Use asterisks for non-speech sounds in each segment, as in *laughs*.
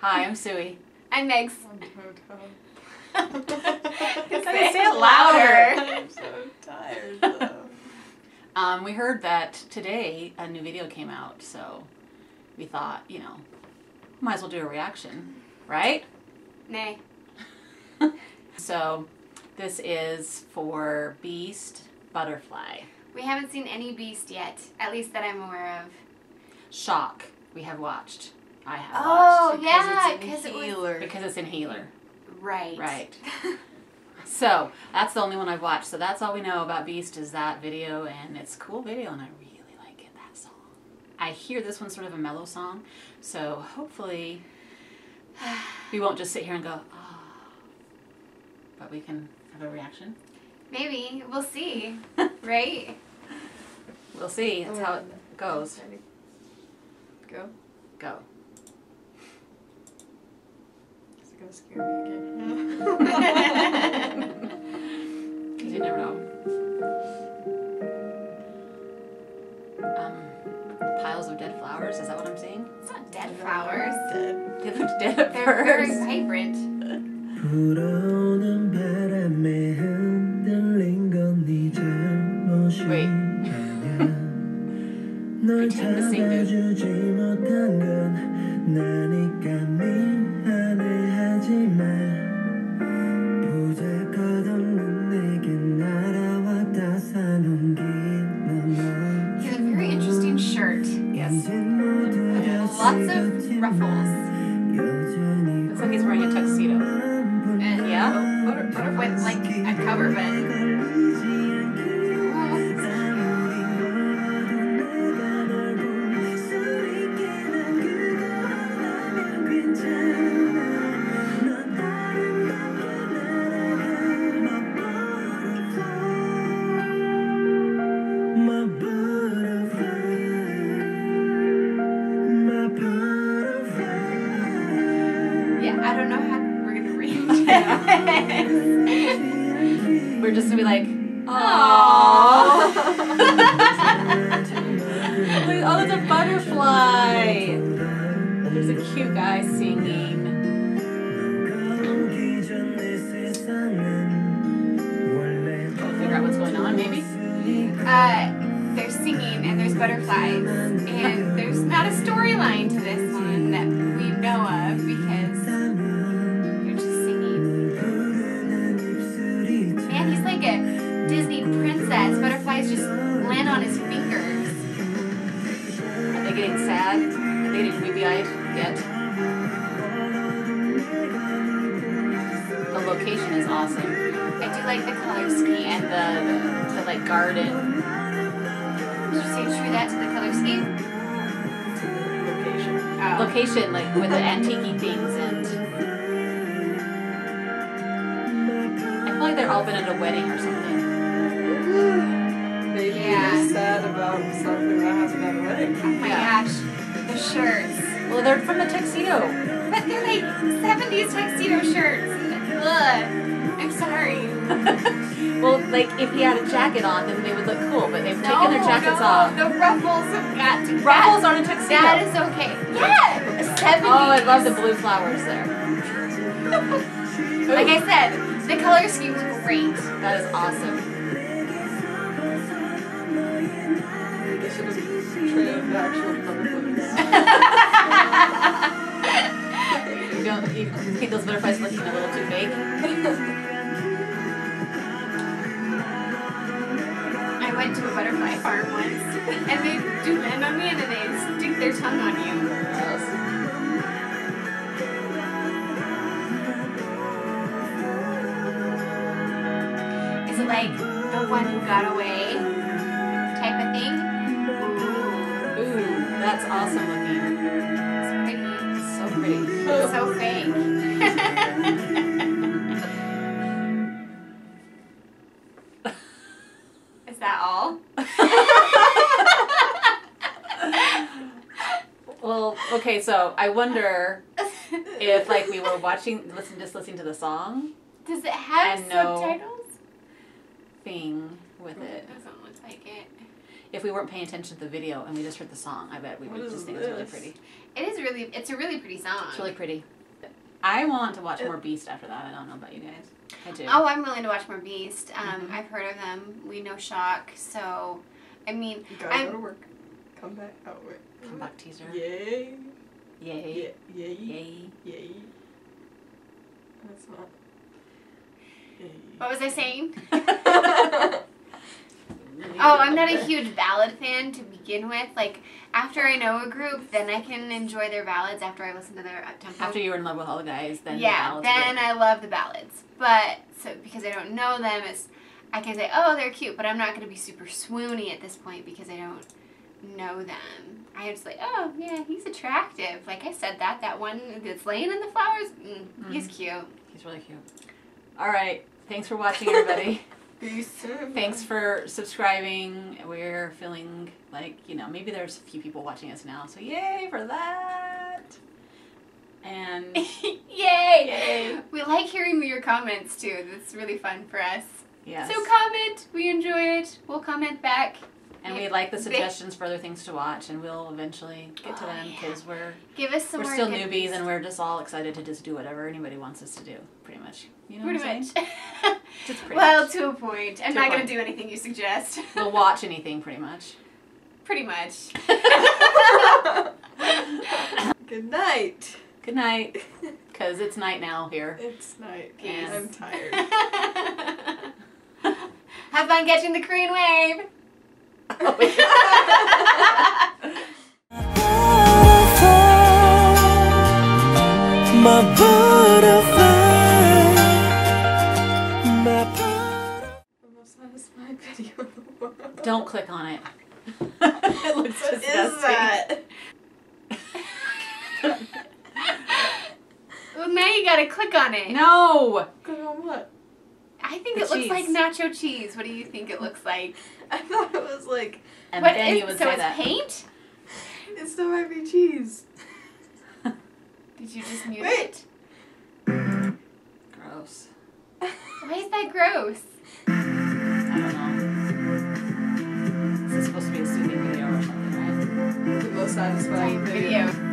Hi, I'm Suey. *laughs* I'm Megs. Say Say it it louder. louder. I'm so *laughs* tired *laughs* though. Um, we heard that today a new video came out, so we thought, you know, might as well do a reaction, right? Nay. So this is for Beast Butterfly. We haven't seen any beast yet, at least that I'm aware of. Shock, we have watched. I have Oh, watched. yeah, because because it's it was healer. Because it's in Healer. right. Right. *laughs* So that's the only one I've watched. So that's all we know about Beast is that video, and it's a cool video, and I really like it. That song. I hear this one's sort of a mellow song, so hopefully we won't just sit here and go, oh, but we can have a reaction. Maybe we'll see. *laughs* right? We'll see. That's how it goes. Ready? Go. Go. Is it gonna scare me again? Because *laughs* *laughs* you never know. Um, piles of dead flowers. Is that what I'm seeing? It's not dead flowers. Dead. *laughs* They look dead at They're very first. vibrant. 불어 and the singer. lots of ruffles. Looks like he's wearing a tuxedo. And yeah, butterfly like a cover, but We're just gonna be like, Aww. *laughs* Oh, there's a butterfly. There's a cute guy singing. We'll figure out what's going on, maybe. Uh, they're singing and there's butterflies and there's not a storyline to this like a Disney princess. Butterflies just land on his fingers. Are they getting sad? Are they getting weepy-eyed yet? The location is awesome, I do like the color scheme. and the the like garden Did you say true that to the color scheme? Location. Oh. location, like with the antique things, and I feel all been at a wedding or something. Maybe Yeah. you're sad about something that hasn't had a wedding. Oh my Yeah. gosh. The shirts. Well, they're from the tuxedo. But they're like 70s tuxedo shirts. Ugh. I'm sorry. *laughs* well, like if he had a jacket on, then they would look cool. But they've taken their jackets no, off. The ruffles have got to Ruffles that, aren't a tuxedo. That is okay. Yeah, 70s. oh, I love the blue flowers there. *laughs* Like I said, the color scheme is great. That is awesome. They should have trimmed the actual butterflies. You don't you think those butterflies looking a little too fake? I went to a butterfly farm once, and they do land on me, and then they stick their tongue on you. Is it like the one who got away type of thing? Ooh, that's awesome looking. it's So pretty. So pretty. So fake. *laughs* Is that all? *laughs* Well, okay, so I wonder if like we were watching, listen, just listening to the song Does it have subtitles? Thing with it. Doesn't look like it. if we weren't paying attention to the video and we just heard the song, I bet we would just think it's really pretty. It is really. It's a really pretty song. It's really pretty. I want to watch more Beast after that. I don't know about you guys. I do. Oh, I'm willing to watch more Beast. Um, Mhm. I've heard of them. We know Shock. So, I mean, You gotta I'm- go to work. Come back. Oh wait. Come back teaser. Yay. Yay. Yeah. Yay. Yay. Yay. That's not. Yay. what was I saying? *laughs* Oh, I'm not a huge ballad fan to begin with. Like, after I know a group, then I can enjoy their ballads after I listen to their up tempo. After you were in love with all the guys, then the yeah, ballads then. I love the ballads. But so because I don't know them, it's I can say, oh, they're cute, but I'm not going to be super swoony at this point because I don't know them. I just like, oh yeah, he's attractive. Like I said that that one that's laying in the flowers, mm, he's cute. He's really cute. All right. Thanks for watching, everybody. *laughs* Peace. Thanks for subscribing. We're feeling like, you know, maybe there's a few people watching us now, so yay for that. And *laughs* Yay! Yay. We like hearing your comments too. That's really fun for us. yes. So comment. We enjoy it. We'll comment back. And we like the suggestions for other things to watch, and we'll eventually get to Oh, them yeah. because we're Give us some we're still newbies news. and we're just all excited to just do whatever anybody wants us to do, pretty much. You know pretty much. *laughs* Just pretty well, much. to a point. I'm To not going to do anything you suggest. *laughs* We'll watch anything, pretty much. pretty much. *laughs* Good night. Good night, because it's night now here. It's night. Peace. I'm tired. Have fun catching the Korean wave. Don't click on it. *laughs* it looks What is disgusting. that? *laughs* Well, now you gotta click on it. No. Click on what? I think The it looks like nacho cheese. What do you think it looks like? *laughs* I thought it was like And What then is- you would so say it's that. paint? it still might be cheese. *laughs* Did you just mute Wait. it? Gross. Why is that gross? I don't know. This is supposed to be a soothing video or something, right? The most satisfying Video. video.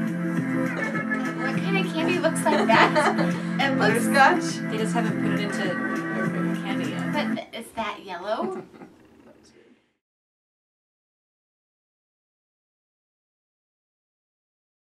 What kind of candy looks like that? *laughs* and butterscotch. They just haven't put it into is that yellow?